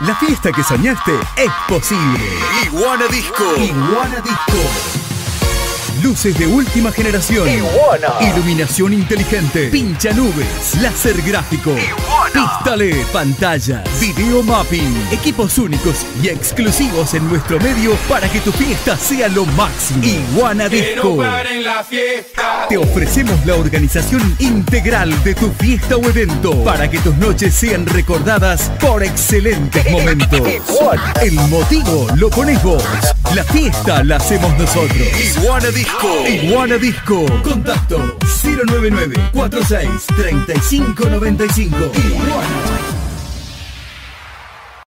La fiesta que soñaste es posible. Iguana Disco. Iguana Disco. Luces de última generación. Iluminación inteligente. Pincha nubes. Láser gráfico. Pista LED. Pantallas. Video mapping. Equipos únicos y exclusivos en nuestro medio para que tu fiesta sea lo máximo. Iguana Disco. Te ofrecemos la organización integral de tu fiesta o evento para que tus noches sean recordadas por excelentes momentos. El motivo lo pones vos. La fiesta la hacemos nosotros. Iguana Disco. Iguana Disco. Contacto 099 46 35 95. Iguana.